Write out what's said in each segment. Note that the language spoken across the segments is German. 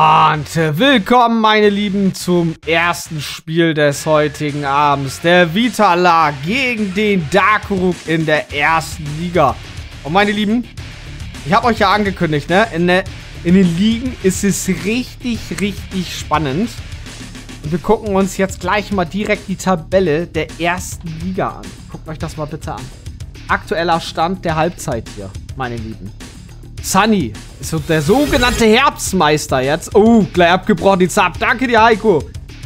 Und willkommen, meine Lieben, zum ersten Spiel des heutigen Abends. Der Vitala gegen den Darkruk in der ersten Liga. Und meine Lieben, ich habe euch ja angekündigt, ne? In, der, in den Ligen ist es richtig, richtig spannend. Und wir gucken uns jetzt gleich mal direkt die Tabelle der ersten Liga an. Guckt euch das mal bitte an. Aktueller Stand der Halbzeit hier, meine Lieben. Sunny so der sogenannte Herbstmeister jetzt. Oh, gleich abgebrochen die Zap. Danke dir, Heiko.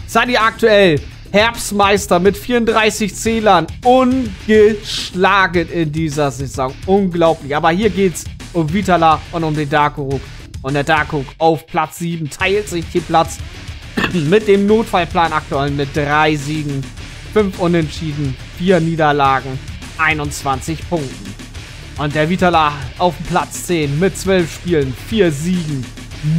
Sunny aktuell Herbstmeister mit 34 Zählern. Ungeschlagen in dieser Saison. Unglaublich. Aber hier geht's um Vitala und um den Darkuruk. Und der Darkuruk auf Platz 7 teilt sich den Platz mit dem Notfallplan aktuell mit drei Siegen, fünf Unentschieden, vier Niederlagen, 21 Punkten. Und der Vitala auf Platz 10 mit 12 Spielen, 4 Siegen,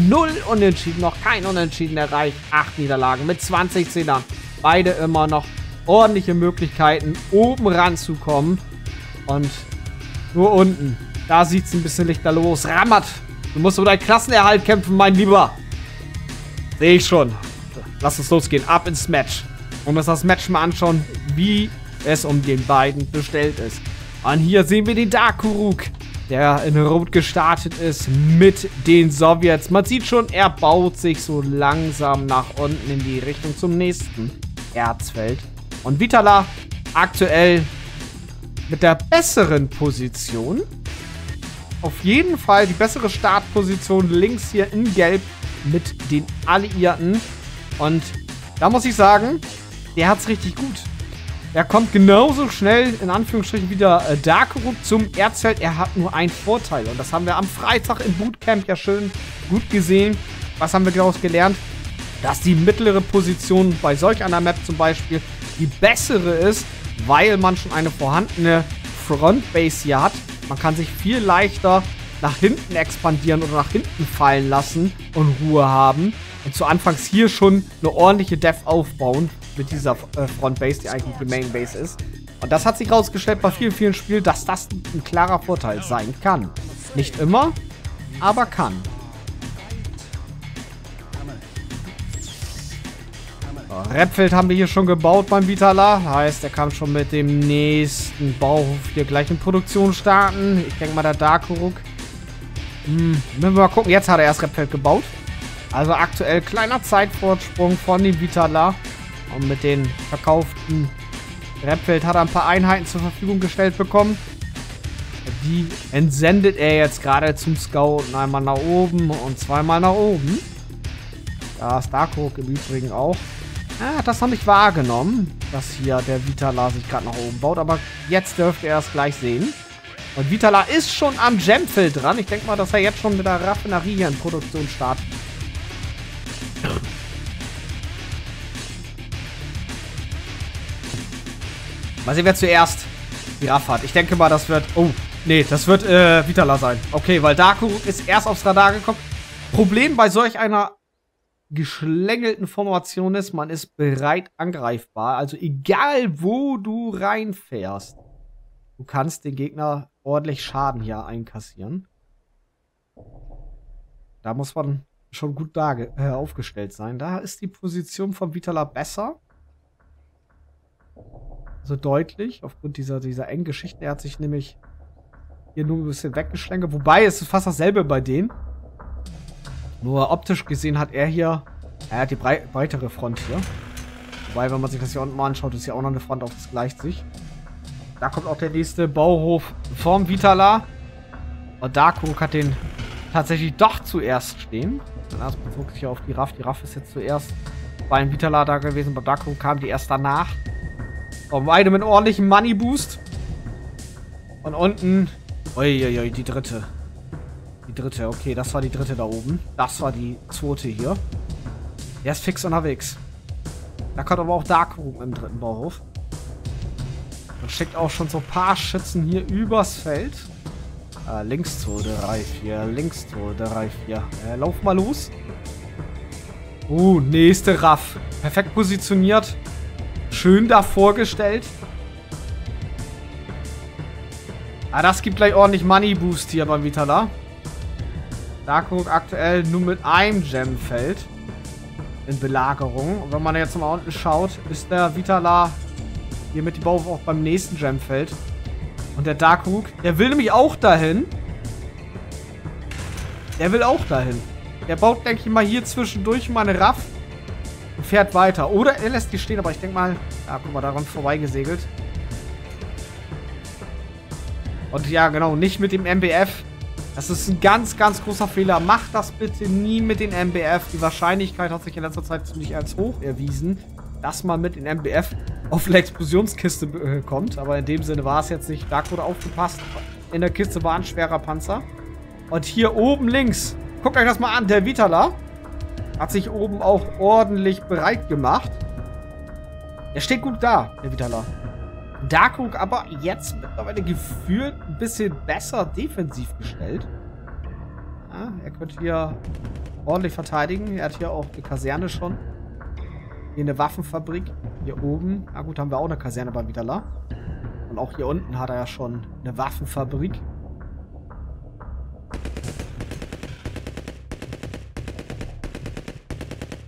0 Unentschieden, noch kein Unentschieden erreicht, 8 Niederlagen mit 20 Zehnern. Beide immer noch ordentliche Möglichkeiten, oben ranzukommen. Und nur unten, da sieht es ein bisschen lichter los. Rammert, du musst um deinen Klassenerhalt kämpfen, mein Lieber. Sehe ich schon. Lass uns losgehen, ab ins Match. Und uns das Match mal anschauen, wie es um den beiden bestellt ist. Und hier sehen wir den Darkuruk, der in Rot gestartet ist mit den Sowjets. Man sieht schon, er baut sich so langsam nach unten in die Richtung zum nächsten Erzfeld. Und Vitala aktuell mit der besseren Position. Auf jeden Fall die bessere Startposition links hier in Gelb mit den Alliierten. Und da muss ich sagen, der hat es richtig gut. Er kommt genauso schnell, in Anführungsstrichen, wieder äh, Darkroot zum Erzfeld. Er hat nur einen Vorteil. Und das haben wir am Freitag im Bootcamp ja schön gut gesehen. Was haben wir daraus gelernt? Dass die mittlere Position bei solch einer Map zum Beispiel die bessere ist, weil man schon eine vorhandene Frontbase hier hat. Man kann sich viel leichter nach hinten expandieren oder nach hinten fallen lassen und Ruhe haben. Und zu Anfangs hier schon eine ordentliche Dev aufbauen mit dieser äh, Frontbase, die eigentlich die Mainbase ist. Und das hat sich rausgestellt bei vielen, vielen Spielen, dass das ein klarer Vorteil sein kann. Nicht immer, aber kann. Repfeld haben wir hier schon gebaut beim Vitala. Heißt, er kann schon mit dem nächsten Bauhof hier gleich in Produktion starten. Ich denke mal, der Darkuruk. Hm, müssen wir mal gucken. Jetzt hat er erst Repfeld gebaut. Also aktuell kleiner Zeitvorsprung von dem Vitala. Und mit den verkauften Repfeld hat er ein paar Einheiten zur Verfügung gestellt bekommen. Die entsendet er jetzt gerade zum Scouten. Einmal nach oben und zweimal nach oben. Da ist Darkrook im Übrigen auch. Ah, das habe ich wahrgenommen, dass hier der Vitala sich gerade nach oben baut. Aber jetzt dürfte er es gleich sehen. Und Vitala ist schon am Gemfeld dran. Ich denke mal, dass er jetzt schon mit der Raffinerie hier in Produktion startet. Mal sehen, wer zuerst die Raff hat. Ich denke mal, das wird... Oh, nee, das wird äh, Vitala sein. Okay, weil Daku ist erst aufs Radar gekommen. Problem bei solch einer geschlängelten Formation ist, man ist bereit angreifbar. Also egal, wo du reinfährst, du kannst den Gegner ordentlich Schaden hier einkassieren. Da muss man schon gut da äh, aufgestellt sein. Da ist die Position von Vitala besser. Also deutlich, aufgrund dieser, dieser engen Geschichte. Er hat sich nämlich hier nur ein bisschen weggeschlängelt. Wobei, es ist fast dasselbe bei denen. Nur optisch gesehen hat er hier, er hat die breitere Front hier. Wobei, wenn man sich das hier unten mal anschaut, ist hier auch noch eine Front, auf das gleicht sich. Da kommt auch der nächste Bauhof vom Vitala. Und Darkrook hat den tatsächlich doch zuerst stehen. Dann erstmal wirklich auf die Raff. Die Raff ist jetzt zuerst beim Vitala da gewesen. Bei Darkrook kam die erst danach. Und beide mit ordentlichem Money Boost. Und unten. Uiuiui, die dritte. Die dritte, okay, das war die dritte da oben. Das war die zweite hier. Der ist fix unterwegs. Da kommt aber auch Darkroom im dritten Bauhof. Und schickt auch schon so ein paar Schützen hier übers Feld. Äh, links 2, 3, 4, links 2, 3, 4. Äh, lauf mal los. Uh, nächste Raff. Perfekt positioniert. Schön da vorgestellt. Ah, das gibt gleich ordentlich Money Boost hier beim Vitala. Darkrug aktuell nur mit einem Gemfeld in Belagerung. Und wenn man jetzt mal unten schaut, ist der Vitala hier mit dem Bau auch beim nächsten Gemfeld. Und der Darkrug, der will nämlich auch dahin. Der will auch dahin. Der baut, denke ich mal, hier zwischendurch mal eine Raff und fährt weiter. Oder er lässt die stehen, aber ich denke mal, ja, guck mal, daran vorbeigesegelt. Und ja, genau, nicht mit dem MBF. Das ist ein ganz, ganz großer Fehler. Macht das bitte nie mit den MBF. Die Wahrscheinlichkeit hat sich in letzter Zeit ziemlich als hoch erwiesen, dass man mit den MBF auf eine Explosionskiste äh, kommt. Aber in dem Sinne war es jetzt nicht. Da wurde aufgepasst. In der Kiste war ein schwerer Panzer. Und hier oben links, guckt euch das mal an, der Vitala hat sich oben auch ordentlich bereit gemacht. Er steht gut da, der Vitala. Darkrug aber jetzt mittlerweile gefühlt ein bisschen besser defensiv gestellt. Ja, er könnte hier ordentlich verteidigen. Er hat hier auch eine Kaserne schon. Hier eine Waffenfabrik. Hier oben. Na gut, haben wir auch eine Kaserne bei Vitala. Und auch hier unten hat er ja schon eine Waffenfabrik.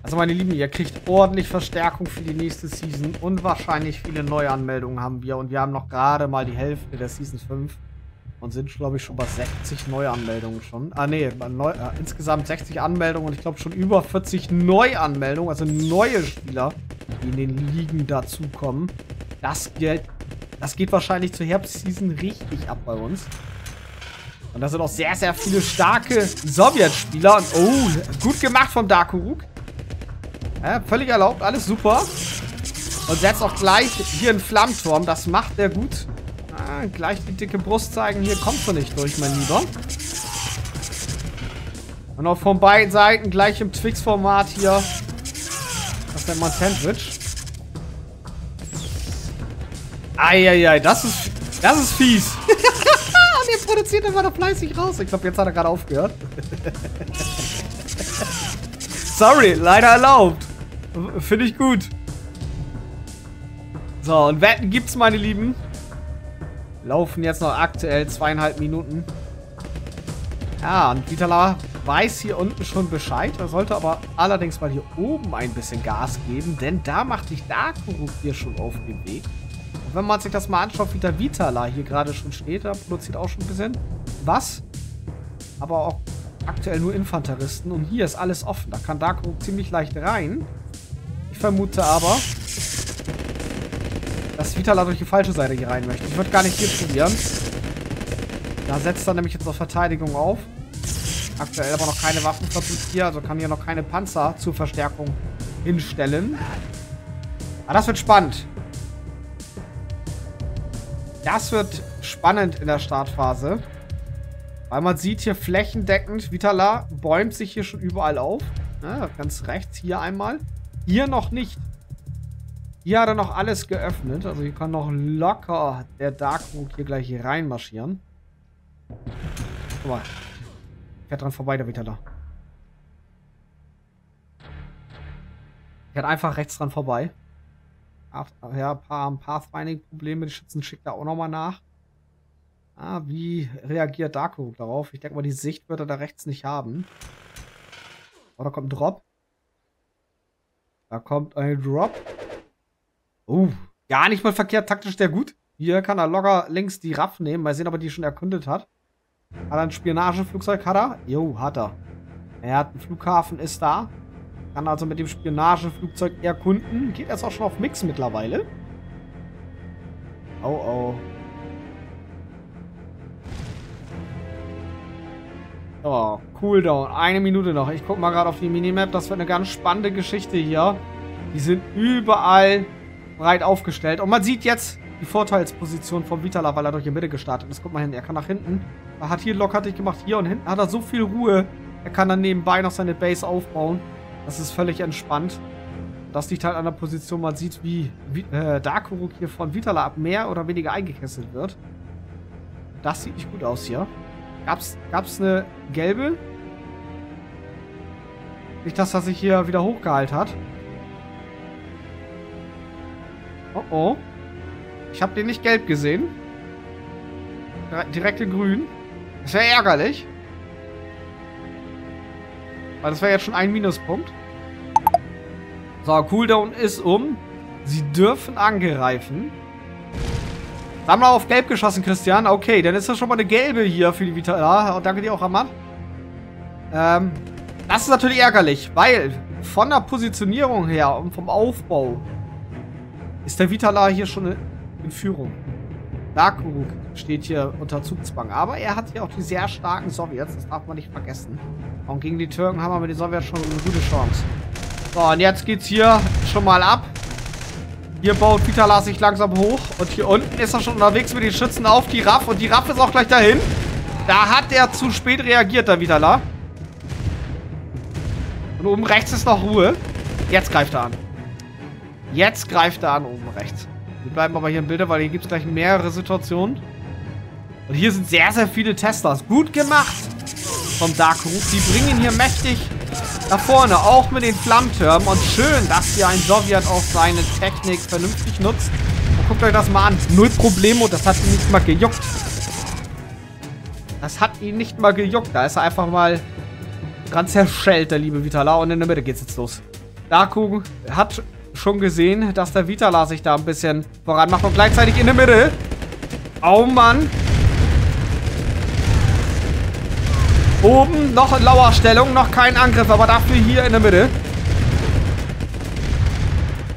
Also meine Lieben, ihr kriegt ordentlich Verstärkung für die nächste Season und wahrscheinlich viele Neuanmeldungen haben wir. Und wir haben noch gerade mal die Hälfte der Season 5 und sind, glaube ich, schon bei 60 Neuanmeldungen schon. Ah, nee, neu, äh, insgesamt 60 Anmeldungen und ich glaube schon über 40 Neuanmeldungen, also neue Spieler, die in den Ligen dazukommen. Das geht, das geht wahrscheinlich zur Herbstseason richtig ab bei uns. Und da sind auch sehr, sehr viele starke Sowjetspieler. Und oh, gut gemacht vom Darkuruk. Ja, völlig erlaubt, alles super. Und setzt auch gleich hier einen Flammturm. Das macht er gut. Ah, gleich die dicke Brust zeigen. Hier kommst du nicht durch, mein Lieber. Und auch von beiden Seiten gleich im Twix-Format hier. Das nennt man Sandwich. Eieiei, das ist, das ist fies. Und er produziert immer noch fleißig raus. Ich glaube, jetzt hat er gerade aufgehört. Sorry, leider erlaubt. Finde ich gut. So, und Wetten gibt's, meine Lieben. Laufen jetzt noch aktuell zweieinhalb Minuten. Ja, und Vitala weiß hier unten schon Bescheid. Er sollte aber allerdings mal hier oben ein bisschen Gas geben, denn da macht sich Darkuruk hier schon auf den Weg. Und wenn man sich das mal anschaut, wie der Vitala hier gerade schon steht, da produziert auch schon ein bisschen was. Aber auch aktuell nur Infanteristen. Und hier ist alles offen. Da kann Darkuruk ziemlich leicht rein. Ich vermute aber, dass Vitala durch die falsche Seite hier rein möchte. Ich würde gar nicht hier probieren. Da setzt er nämlich jetzt noch Verteidigung auf. Aktuell aber noch keine Waffenfabrik hier, also kann hier noch keine Panzer zur Verstärkung hinstellen. Aber das wird spannend. Das wird spannend in der Startphase. Weil man sieht hier flächendeckend, Vitala bäumt sich hier schon überall auf. Ja, ganz rechts hier einmal. Hier noch nicht. Hier hat er noch alles geöffnet. Also hier kann noch locker der Darkrook hier gleich hier reinmarschieren. Guck mal. Fährt dran vorbei, der wieder da. Fährt einfach rechts dran vorbei. Ja, ein paar Pathfinding-Probleme. Die Schützen schickt er auch nochmal nach. Ah, wie reagiert Darkrook darauf? Ich denke mal, die Sicht wird er da rechts nicht haben. Oder kommt ein Drop? Da kommt ein Drop. Oh, gar nicht mal verkehrt, taktisch der gut. Hier kann er locker links die Raff nehmen. Mal sehen, ob er die schon erkundet hat. Hat er ein Spionageflugzeug? Hat er? Jo, hat er. Er hat einen Flughafen, ist da. Kann also mit dem Spionageflugzeug erkunden. Geht jetzt auch schon auf Mix mittlerweile. Oh, oh. Oh, Cooldown. Eine Minute noch. Ich gucke mal gerade auf die Minimap. Das wird eine ganz spannende Geschichte hier. Die sind überall breit aufgestellt. Und man sieht jetzt die Vorteilsposition von Vitala, weil er durch die Mitte gestartet ist. Guck mal hin, er kann nach hinten. Er hat hier lockertig gemacht. Hier und hinten hat er so viel Ruhe. Er kann dann nebenbei noch seine Base aufbauen. Das ist völlig entspannt. Das liegt halt an der Position. Man sieht, wie, wie äh, Darkuruk hier von Vitala ab mehr oder weniger eingekesselt wird. Das sieht nicht gut aus hier. Gab's, gab's eine gelbe? Nicht, dass er sich hier wieder hochgeheilt hat. Oh oh. Ich habe den nicht gelb gesehen. Direkt in grün. Das wäre ärgerlich. Weil das wäre jetzt schon ein Minuspunkt. So, Cooldown ist um. Sie dürfen angreifen. Da haben wir auf gelb geschossen, Christian. Okay, dann ist das schon mal eine gelbe hier für die Vita. Ja, danke dir auch, Raman. Ähm, das ist natürlich ärgerlich, weil von der Positionierung her und vom Aufbau ist der Vitala hier schon in Führung. Darkuruk steht hier unter Zugzwang. Aber er hat hier auch die sehr starken Sowjets. Das darf man nicht vergessen. Und gegen die Türken haben wir mit den Sowjets schon eine gute Chance. So, und jetzt geht's hier schon mal ab. Hier baut Vitala sich langsam hoch. Und hier unten ist er schon unterwegs mit den Schützen auf die Raff. Und die Raff ist auch gleich dahin. Da hat er zu spät reagiert, der Vitala. Und oben rechts ist noch Ruhe. Jetzt greift er an. Jetzt greift er an oben rechts. Wir bleiben aber hier im Bilder, weil hier gibt es gleich mehrere Situationen. Und hier sind sehr, sehr viele Teslas. Gut gemacht vom Dark Roof. Die bringen hier mächtig nach vorne, auch mit den Flammtürmen. Und schön, dass hier ein Sowjet auch seine Technik vernünftig nutzt. Und guckt euch das mal an. Null Problemo, das hat ihn nicht mal gejuckt. Das hat ihn nicht mal gejuckt. Da ist er einfach mal dran zerschellt, der liebe Vitala. Und in der Mitte geht's jetzt los. Darku hat schon gesehen, dass der Vitala sich da ein bisschen voran macht. Und gleichzeitig in der Mitte. Oh Mann. Oben noch in Lauerstellung, noch kein Angriff, aber dafür hier in der Mitte.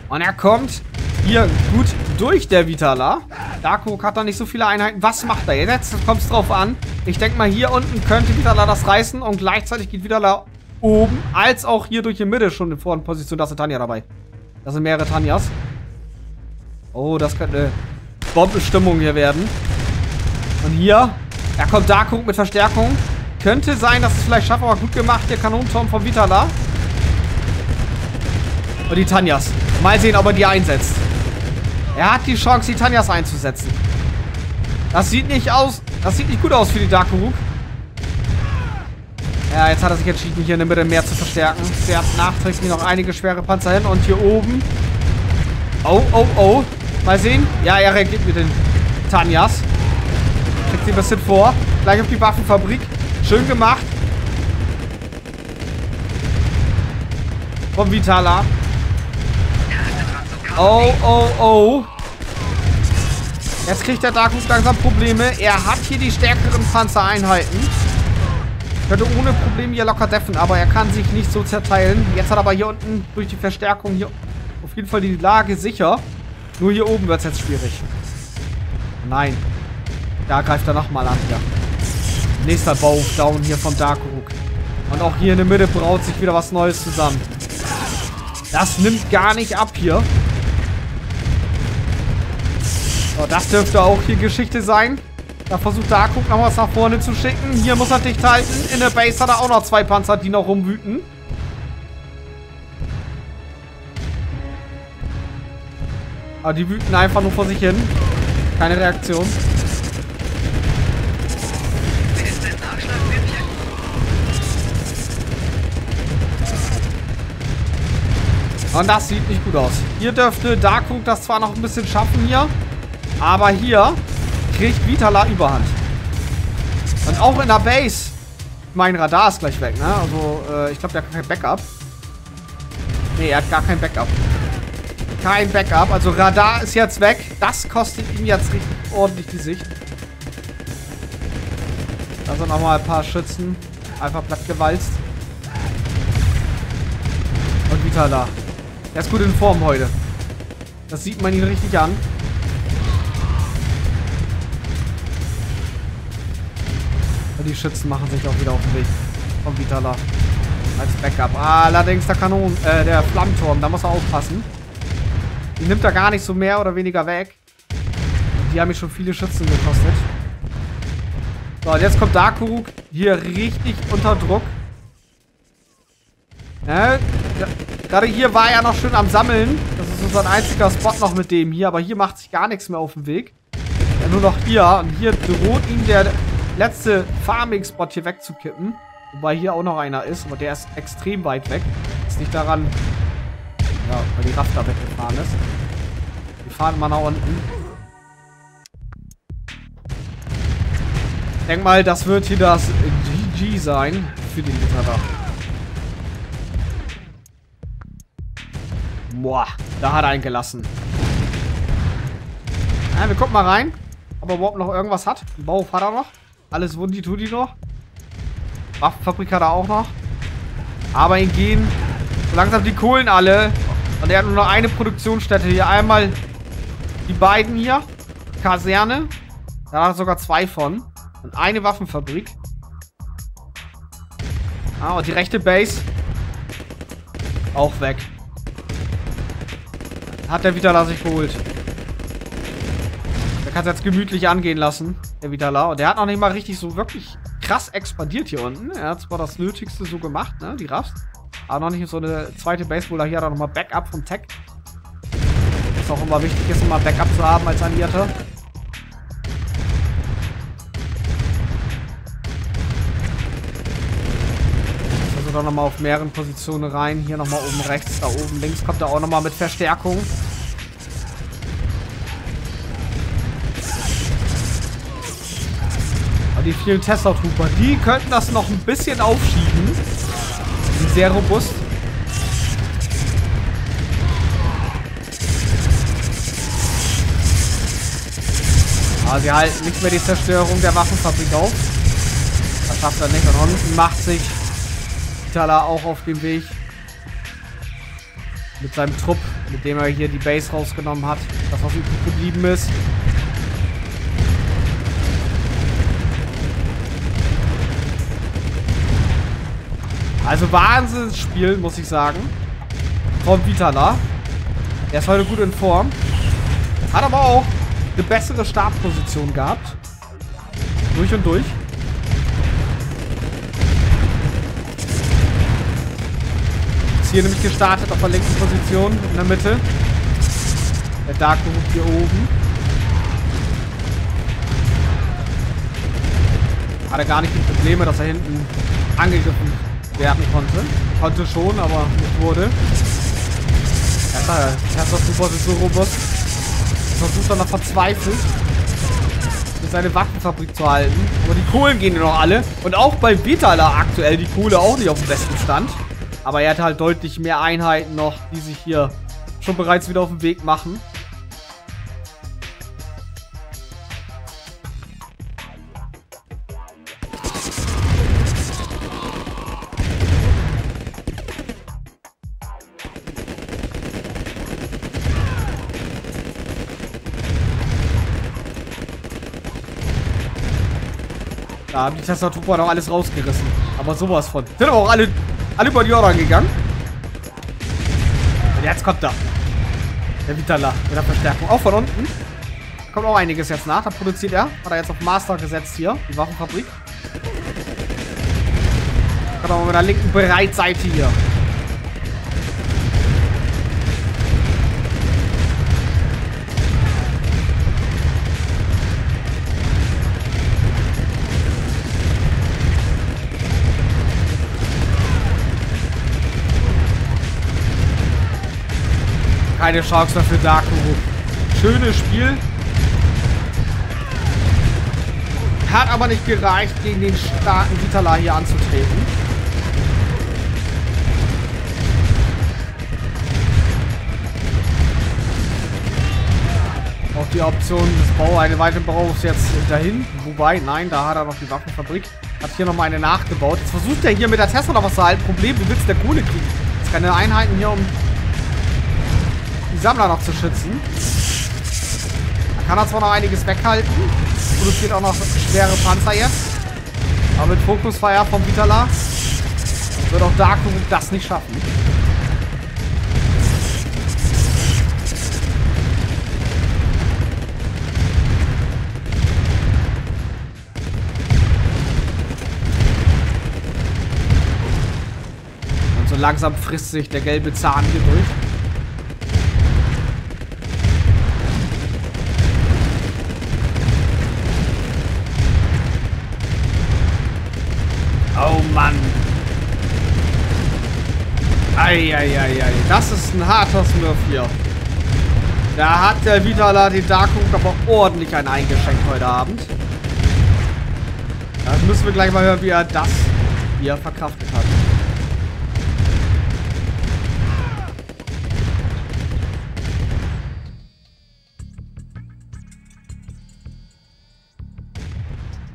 Und er kommt hier gut durch, der Vitala. Darko hat da nicht so viele Einheiten. Was macht er jetzt? Jetzt kommt es drauf an. Ich denke mal, hier unten könnte Vitala das reißen und gleichzeitig geht Vitala oben, als auch hier durch die Mitte schon in Vorposition. Da ist Tanja dabei. Das sind mehrere Tanjas. Oh, das könnte eine Bombenstimmung hier werden. Und hier, da kommt Darko mit Verstärkung. Könnte sein, dass es vielleicht schafft, aber gut gemacht, der Kanonenturm von Vitala. Und die Tanjas. Mal sehen, ob er die einsetzt. Er hat die Chance, die Tanjas einzusetzen. Das sieht nicht aus. Das sieht nicht gut aus für die Dark Darkuruk. Ja, jetzt hat er sich entschieden, hier in der Mitte mehr zu verstärken. Hat nachträglich noch einige schwere Panzer hin. Und hier oben. Oh, oh, oh. Mal sehen. Ja, er reagiert mit den Tanjas. Kriegt sie ein bisschen vor. Gleich auf die Waffenfabrik. Schön gemacht. Vom Vitala. Oh, oh, oh. Jetzt kriegt der Darkus langsam Probleme. Er hat hier die stärkeren Panzereinheiten. Könnte ohne Probleme hier locker deffen, aber er kann sich nicht so zerteilen. Jetzt hat er aber hier unten durch die Verstärkung hier auf jeden Fall die Lage sicher. Nur hier oben wird es jetzt schwierig. Nein. Da greift er nochmal an hier. Nächster Baudown hier vom Darkrug. Und auch hier in der Mitte braut sich wieder was Neues zusammen. Das nimmt gar nicht ab hier. So, das dürfte auch hier Geschichte sein. Da versucht Darkhook noch was nach vorne zu schicken. Hier muss er dicht halten. In der Base hat er auch noch zwei Panzer, die noch rumwüten. Aber die wüten einfach nur vor sich hin. Keine Reaktion. Und das sieht nicht gut aus. Hier dürfte Darkhook das zwar noch ein bisschen schaffen hier. Aber hier kriegt Vitala Überhand. Und auch in der Base. Mein Radar ist gleich weg, ne? Also, äh, ich glaube, der hat kein Backup. Ne, er hat gar kein Backup. Kein Backup. Also Radar ist jetzt weg. Das kostet ihm jetzt richtig ordentlich die Sicht. Sind nochmal ein paar Schützen. Einfach platt gewalzt. Und Vitala. Er ist gut in Form heute. Das sieht man ihn richtig an. Und die Schützen machen sich auch wieder auf den Weg vom Vitala. Als Backup. Allerdings der Kanon, äh, der Flammturm, da muss er aufpassen. Die nimmt er gar nicht so mehr oder weniger weg. Die haben mich schon viele Schützen gekostet. So, und jetzt kommt Darkuruk hier richtig unter Druck. Ja, Gerade hier war er noch schön am Sammeln. Das ist unser einziger Spot noch mit dem hier. Aber hier macht sich gar nichts mehr auf dem Weg. Ja, nur noch hier. Und hier droht ihm der letzte Farming-Spot hier wegzukippen. Wobei hier auch noch einer ist. Aber der ist extrem weit weg. Ist nicht daran... Ja, weil die Rafter weggefahren ist. Wir fahren mal nach unten. Ich denke mal, das wird hier das GG sein für den Mittag. Boah, da hat er einen gelassen. Ja, wir gucken mal rein, ob er überhaupt noch irgendwas hat. Ein Bauhof hat er noch. Alles Wundi tut die noch. Waffenfabrik hat er auch noch. Aber ihn gehen so langsam die Kohlen alle. Und er hat nur noch eine Produktionsstätte hier. Einmal die beiden hier. Kaserne. Da hat er sogar zwei von. Und eine Waffenfabrik. Ah, und die rechte Base. Auch weg. Hat der Vitala sich geholt. Der kann es jetzt gemütlich angehen lassen, der Vitala. Und der hat noch nicht mal richtig so wirklich krass expandiert hier unten. Er hat zwar das Nötigste so gemacht, ne, die Rafts. Aber noch nicht so eine zweite Base, wo er hier dann nochmal Backup vom Tech. Ist auch immer wichtig ist, immer Backup zu haben als Alliierter. Also dann nochmal auf mehreren Positionen rein. Hier nochmal oben rechts, da oben links kommt er auch nochmal mit Verstärkung. Aber die vielen Tesla-Trooper, die könnten das noch ein bisschen aufschieben. Die sind sehr robust. Aber sie halten nicht mehr die Zerstörung der Waffenfabrik auf. Das schafft er nicht. Und unten macht sich Itala auch auf dem Weg. Mit seinem Trupp, mit dem er hier die Base rausgenommen hat. Das, was übrig geblieben ist. Also Wahnsinnsspiel, muss ich sagen. Vom Vitala. Er ist heute gut in Form. Hat aber auch eine bessere Startposition gehabt. Durch und durch. Ist hier nämlich gestartet auf der linken Position in der Mitte. Der Dark hier oben. Hatte gar nicht die Probleme, dass er hinten angegriffen werden konnte. Konnte schon, aber nicht wurde. Ja, Tesla Super ist so robust. Versucht dann noch verzweifelt, seine Waffenfabrik zu halten. Aber die Kohlen gehen ja noch alle. Und auch bei Vitala aktuell die Kohle auch nicht auf dem besten Stand. Aber er hat halt deutlich mehr Einheiten noch, die sich hier schon bereits wieder auf den Weg machen. Da haben die Tastatur noch alles rausgerissen. Aber sowas von. Sind aber auch alle, alle über Order gegangen. Und jetzt kommt er. Der Vitala mit der Verstärkung. Auch von unten. Kommt auch einiges jetzt nach. Da produziert er. Hat er jetzt auf Master gesetzt hier. Die Waffenfabrik. Kommt aber mit der linken Breitseite hier. Keine Chance mehr für Darkuru. Schönes Spiel. Hat aber nicht gereicht, gegen den starken Vitala hier anzutreten. Auch die Option des Bau, eine weitere Bau ist jetzt dahin. Wobei, nein, da hat er noch die Waffenfabrik. Hat hier nochmal eine nachgebaut. Jetzt versucht er hier mit der Tesla noch was zu halten. Problem, wie willst du der Kohle kriegen? Jetzt keine Einheiten hier um Sammler noch zu schützen. Da kann er zwar noch einiges weghalten. Produziert auch noch schwere Panzer jetzt. Aber mit Fokusfeuer vom Vitala wird auch Darkroom das nicht schaffen. Und so langsam frisst sich der gelbe Zahn hier durch. Mann. Eieiei, das ist ein harter Smurf hier. Da hat der Vitala den Darkhook aber ordentlich einen eingeschenkt heute Abend. Das müssen wir gleich mal hören, wie er das hier verkraftet hat.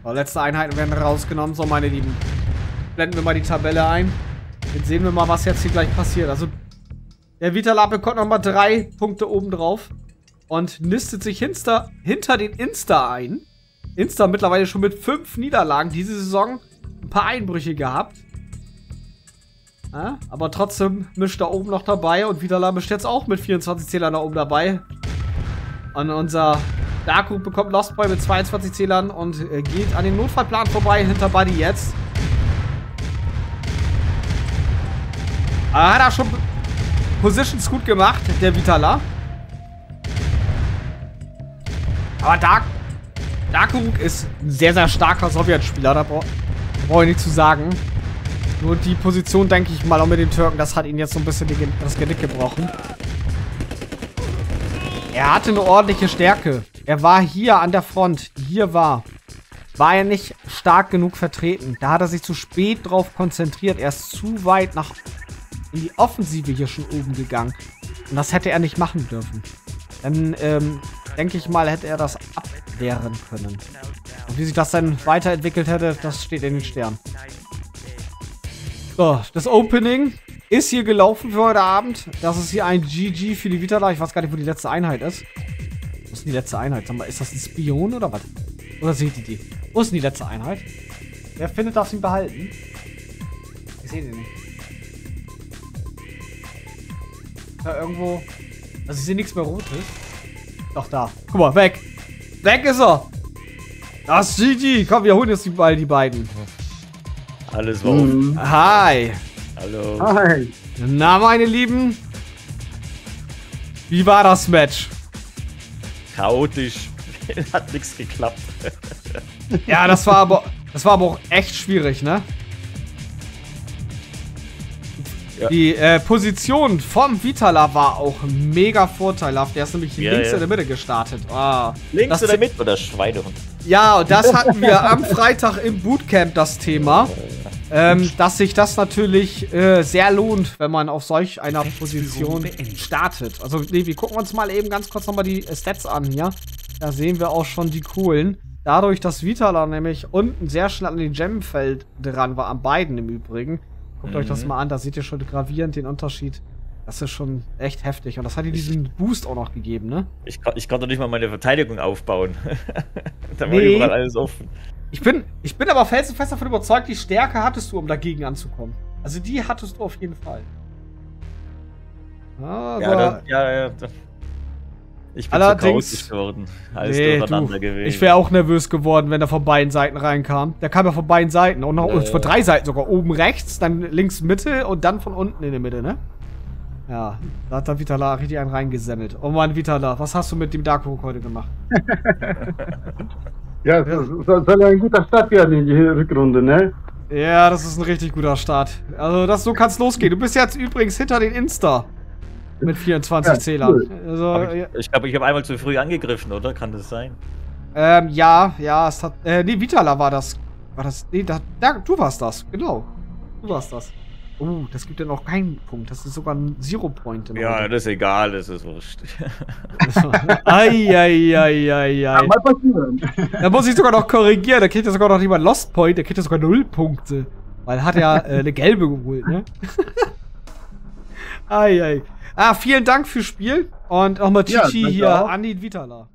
So, letzte Einheiten werden rausgenommen, so meine Lieben. Blenden wir mal die Tabelle ein. Jetzt sehen wir mal, was jetzt hier gleich passiert. Also, der Vitalab bekommt nochmal drei Punkte oben drauf. Und nistet sich hinter, hinter den Insta ein. Insta mittlerweile schon mit fünf Niederlagen diese Saison. Ein paar Einbrüche gehabt. Ja, aber trotzdem mischt da oben noch dabei. Und Vitalab mischt jetzt auch mit 24 Zählern da oben dabei. Und unser Darko bekommt Lost Boy mit 22 Zählern und äh, geht an den Notfallplan vorbei hinter Buddy jetzt. Ah, hat er schon Positions gut gemacht, der Vitala. Aber Dark, Darkuruk ist ein sehr, sehr starker Sowjetspieler, da brauche brauch ich nicht zu sagen. Nur die Position, denke ich mal, auch mit den Türken, das hat ihn jetzt so ein bisschen das Genick gebrochen. Er hatte eine ordentliche Stärke. Er war hier an der Front, die hier war. War er nicht stark genug vertreten. Da hat er sich zu spät drauf konzentriert. Er ist zu weit nach in die Offensive hier schon oben gegangen. Und das hätte er nicht machen dürfen. Dann, ähm, denke ich mal, hätte er das abwehren können. Und wie sich das dann weiterentwickelt hätte, das steht in den Sternen. So, das Opening ist hier gelaufen für heute Abend. Das ist hier ein GG für die Vitala. Ich weiß gar nicht, wo die letzte Einheit ist. Wo ist denn die letzte Einheit? Sag mal, ist das ein Spion oder was? Oder seht ihr die? Wo ist denn die letzte Einheit? Wer findet, darf ihn behalten. Ich sehe den nicht. Da irgendwo... Also ich sehe nichts mehr Rotes. Doch, da. Guck mal, weg. Weg ist er. Das ist GG. Komm, wir holen jetzt die, mal die beiden. Alles war mhm. Hi. Hallo. Hi. Na, meine Lieben. Wie war das Match? Chaotisch. Hat nichts geklappt. ja, das war aber das war aber auch echt schwierig, ne? Ja. Die äh, Position vom Vitala war auch mega vorteilhaft. Der ist nämlich ja, links ja. in der Mitte gestartet. Oh, links in der Mitte oder Schweinehund? Ja, und das hatten wir am Freitag im Bootcamp das Thema. Ähm, dass sich das natürlich äh, sehr lohnt, wenn man auf solch einer Position startet. Also, nee, wir gucken uns mal eben ganz kurz nochmal die Stats an hier. Da sehen wir auch schon die coolen. Dadurch, dass Vitala nämlich unten sehr schnell an den Gemfeld dran war, an beiden im Übrigen, Guckt mhm. euch das mhm. mal an, da seht ihr schon gravierend den Unterschied. Das ist schon echt heftig. Und das hat dir diesen Boost auch noch gegeben, ne? Ich, ich konnte nicht mal meine Verteidigung aufbauen. da war nee. überall alles offen. Ich bin, ich bin aber felsenfest davon überzeugt, die Stärke hattest du, um dagegen anzukommen. Also die hattest du auf jeden Fall. Aber ja, dann, ja, ja. Ich bin Allerdings, so geworden. Alles nee, durcheinander gewesen. Ich wäre auch nervös geworden, wenn er von beiden Seiten reinkam. Der kam ja von beiden Seiten. Und noch äh. von drei Seiten sogar. Oben rechts, dann links Mitte und dann von unten in der Mitte, ne? Ja, da hat der Vitala richtig einen reingesemmelt. Oh Mann, Vitala, was hast du mit dem Darkhook heute gemacht? ja, das soll ja ein guter Start werden in die Rückrunde, ne? Ja, das ist ein richtig guter Start. Also, das, so kann's losgehen. Du bist jetzt übrigens hinter den Insta. Mit 24 ja, Zählern. Cool. Also, ich glaube, ich, glaub, ich habe einmal zu früh angegriffen, oder? Kann das sein? Ähm, ja, ja, es hat. Äh, nee, Vitala war das. War das. Nee, da, da, du warst das, genau. Du warst das. Oh, das gibt ja noch keinen Punkt. Das ist sogar ein Zero-Point. Ja, Auto. das ist egal, das ist wurscht. Eieieiei. mal passieren. Da muss ich sogar noch korrigieren. Da kriegt er sogar noch jemand Lost Point. Der kriegt ja sogar null Punkte. Weil er hat ja äh, eine gelbe geholt, ne? Eieiei. Ah, vielen Dank fürs Spiel und auch mal Chichi ja, hier, Andi Vitala.